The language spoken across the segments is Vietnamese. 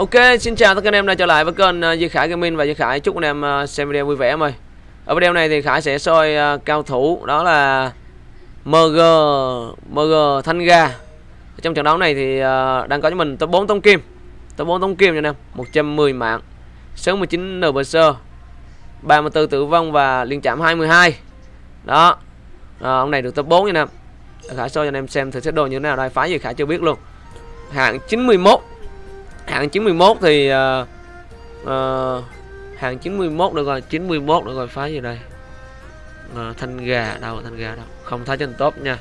Ok, xin chào tất cả anh em đã trở lại với kênh ờ, Duy Khải Gaming và Duy Khải chúc anh em ờ, xem video vui vẻ em ơi. Ở video này thì Khải sẽ soi ờ, cao thủ đó là MG MG Thanh Ga. Trong trận đấu này thì đang có cho mình top 4 tông kim. Top 4 tông kim cho anh em, 110 mạng, 69 NPC, 34 tử vong và liên chạm 22. Đó. À, ông này được top 4 nha anh em. Khải soi cho anh em xem thử xét đồ như thế nào đây, phá gì Khải chưa biết luôn. Hạng 91 hạng 91 thì uh, uh, hạng 91 được rồi 91 được rồi phá gì đây? Uh, thanh gà đâu thanh gà đâu không thấy trên top nha.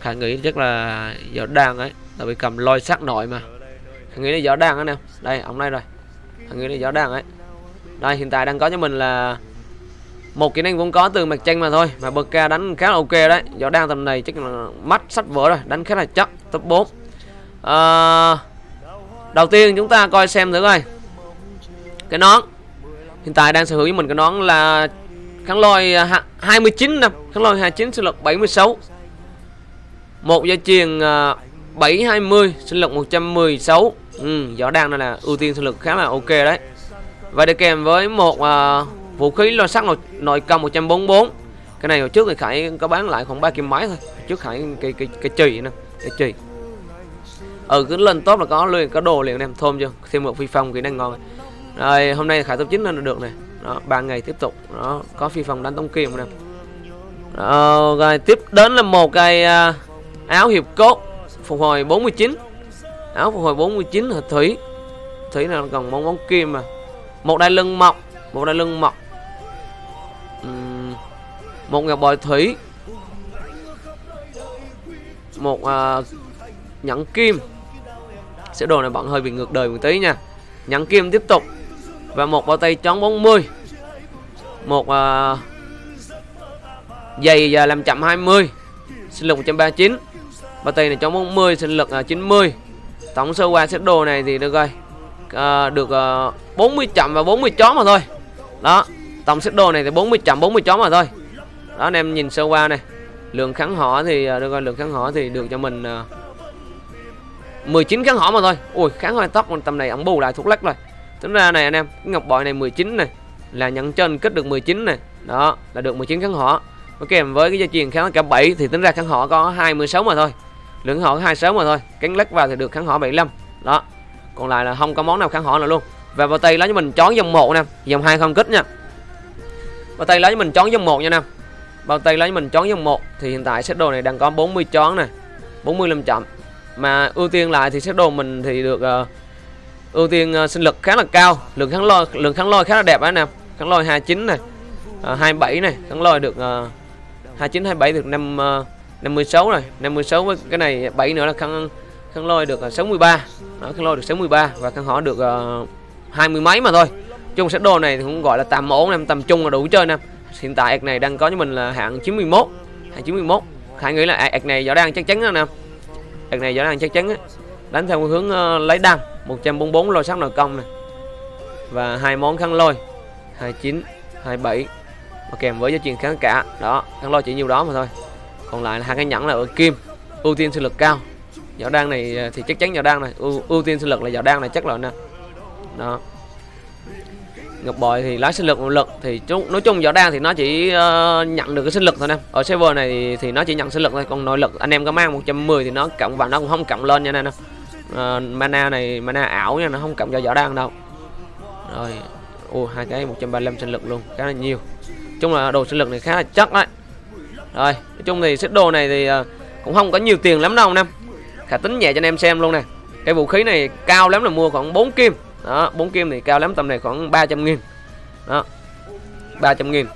Khả nghĩ chắc là giỏ đang ấy tại vì cầm lôi sắc nội mà. Khả nghĩ là giỏ đang anh nè đây ông đây rồi. Khả nghĩ là giỏ đang ấy. Đây hiện tại đang có cho mình là một kỹ năng cũng có từ mặt tranh mà thôi mà bậc ca đánh khá là ok đấy. Giỏ đang tầm này chắc là mắt sách vỡ rồi đánh khá là chắc top 4 uh, Đầu tiên chúng ta coi xem thử coi. Cái nón. Hiện tại đang sở hữu với mình cái nón là Kháng lôi à, 29 năm. Kháng lôi 29 sinh lực 76 Một gia truyền 720 sinh lực 116 ừ, Rõ đang là ưu tiên sinh lực khá là ok đấy. Và đi kèm với một uh, vũ khí lo sắt nội, nội công 144 Cái này hồi trước thì Khải có bán lại khoảng 3 kim máy thôi. Trước Khải cái, cái, cái chì nè Cái chì ở cứ lần top là có luôn có đồ liền em thơm chưa? Thêm một phi phong kỹ năng ngon rồi hôm nay khải top 9 lên được này. Đó ba ngày tiếp tục. Đó có phi phong đánh tống kim nè. Ờ, rồi tiếp đến là một cái uh, áo hiệp cốt phục hồi 49 áo phục hồi 49 là thủy. Thủy là còn món món kim mà. Một đai lưng mọc một đai lưng mọc. Uhm, một ngọc bội thủy. Một uh, nhẫn kim. Sơ đồ này bạn hơi bị ngược đời một tí nha. Nhẫn kim tiếp tục. Và một bao tay trón 40 Một uh, Giày uh, làm chậm 20 Sinh lực 139 Bao tay này trón 40 Sinh lực à, uh, 90 Tổng sơ qua set đồ này thì được rồi. Uh, Được uh, 40 chậm và 40 chó mà thôi. Đó Tổng set đồ này thì 40 chậm 40 chó mà thôi. Đó anh em nhìn sơ qua này. Lượng kháng họ thì uh, được rồi Lượng kháng họ thì được cho mình uh, 19 kháng hỏa mà thôi. Ui, kháng hơi tóc tầm này ông bù lại thuốc lắc rồi. Tính ra này anh em, cái ngọc bội này 19 này, là nhận trên kết được 19 này. Đó, là được 19 kháng hỏa. Có kèm với cái dây chuyền kháng cả 7 thì tính ra kháng hỏa có 26 mà thôi. Lượng hỏa 26 mà thôi cánh lắc vào thì được kháng hỏa 75 đó, còn lại là không có món nào kháng hỏa nào luôn. Và vào tay lá cho mình chón dòng 1 nè dòng 2 không kích nha. Vào tay lá cho mình chón dòng 1 nha nè. Vào tay lá cho mình chón dòng 1 thì hiện tại set đồ này đang có 40 chón này 45 chậm mà ưu tiên lại thì xếp đồ mình thì được uh, ưu tiên uh, sinh lực khá là cao. Lượng kháng lôi lượng kháng lôi khá là đẹp anh em. Kháng lôi 29 này ờ, uh, 27 này. Kháng lôi được uh, 29 27 được 5 uh, 56 này 56 với cái này 7 nữa là kháng kháng lôi được uh, 63 đó, kháng lôi được 63 và kháng hỏa được uh, 20 mấy mà thôi. Chung set đồ này thì cũng gọi là tầm ổn em tầm trung là đủ chơi nè hiện tại ạc này đang có cho mình là hạng 91 hạng 91 Khải nghĩ là ạc này rõ đang chắc chắn đó nè Đợt này rõ ràng chắc chắn á Đánh theo hướng uh, lấy đăng 144 lôi sắc nội công này Và hai món khăn lôi 29, 27 Và kèm với giá truyền kháng cả Đó, khăn lôi chỉ nhiêu đó mà thôi. Còn lại là hai cái nhẫn là ở kim Ưu tiên sinh lực cao. Giỏ đan này ờ, thì chắc chắn giỏ đan này ưu, ưu tiên sinh lực là giỏ đan này chắc rồi nè. Đó. Ngọc bội thì lái sinh lực một lực thì chúng nói chung võ đan thì nó chỉ uh, nhận được cái sinh lực thôi em. Ở server này thì nó chỉ nhận sinh lực thôi còn nội lực anh em có mang 110 thì nó cộng vào nó cũng không cộng lên nha nè uh, ờ, mana này mana ảo nha nó không cộng cho võ đan đâu. Rồi ô hai cái 135 sinh lực luôn khá là nhiều. Chung là đồ sinh lực này khá là chắc đấy. Rồi nói chung thì xích đồ này thì uh, cũng không có nhiều tiền lắm đâu anh em. Khả tính nhẹ cho anh em xem luôn nè. Cái vũ khí này cao lắm là mua khoảng 4 kim đó bốn kim thì cao lắm tầm này khoảng 300 nghìn. Đó 300 nghìn.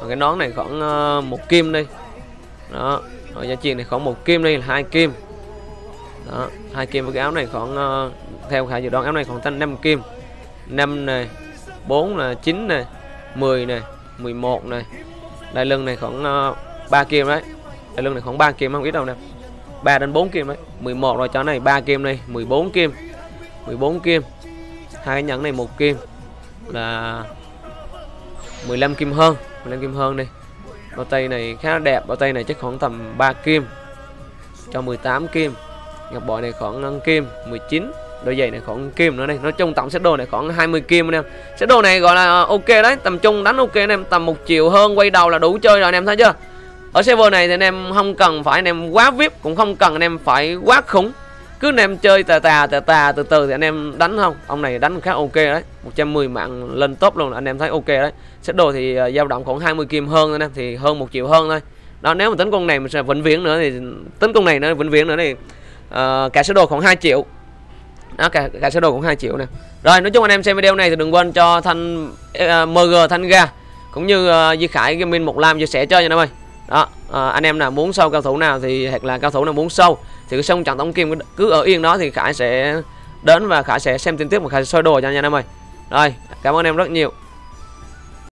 Còn cái nón này khoảng uh, một kim đi đó rồi giá trị này khoảng một kim đi là hai kim. Đó hai kim với cái áo này khoảng uh, theo khả dự đoán áo này khoảng tăng 5 kim. 5 này 4 là 9 này 10 này 11 này. Đai lưng này khoảng ờ, uh, 3 kim đấy. Đai lưng này khoảng 3 kim không ít đâu nè. 3 đến 4 kim đấy. 11 rồi cho này 3 kim đây 14 kim. 14 kim hai cái nhẫn này, một kim là 15 kim hơn 15 kim hơn đi. Bao tay này khá đẹp, bao tay này chắc khoảng tầm 3 kim. Cho 18 kim. Ngọc bội này khoảng 5 kim 19 đôi giày này khoảng kim nữa đây nói chung tổng set đồ này khoảng 20 kim anh em. Set đồ này gọi là ờ, ok đấy. Tầm trung đánh ok anh em. Tầm một triệu hơn, quay đầu là đủ chơi rồi anh em thấy chưa? Ở server này thì anh em không cần phải anh em quá vip, cũng không cần anh em phải quá khủng cứ anh em chơi tà tà tà tà từ từ thì anh em đánh không? Ông này đánh khá ok đấy. 110 mạng lên top luôn anh em thấy ok đấy. Sẽ đồ thì à, dao động khoảng 20 kim hơn anh em thì hơn một triệu hơn thôi. Đó nếu mà tính con này mình sẽ vĩnh viễn nữa thì tính con này nó vĩnh viễn nữa thì uh, cả sơ đồ khoảng 2 triệu. Đó cả, cả sơ đồ khoảng 2 triệu nè. Rồi nói chung anh em xem video này thì đừng quên cho thanh à, uh, mg thanh ga cũng như uh, Duy Khải Gaming một lam chia sẻ chơi nha anh em ơi. Đó à, anh em nào muốn sâu cao thủ nào thì hoặc là cao thủ nào muốn sâu thì cứ xong trận tổng kim cứ ở yên đó thì khải sẽ đến và khải sẽ xem tin tiếp và khải sẽ soi đồ cho anh em ơi. Rồi, cảm ơn em rất nhiều.